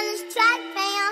on this track, fam.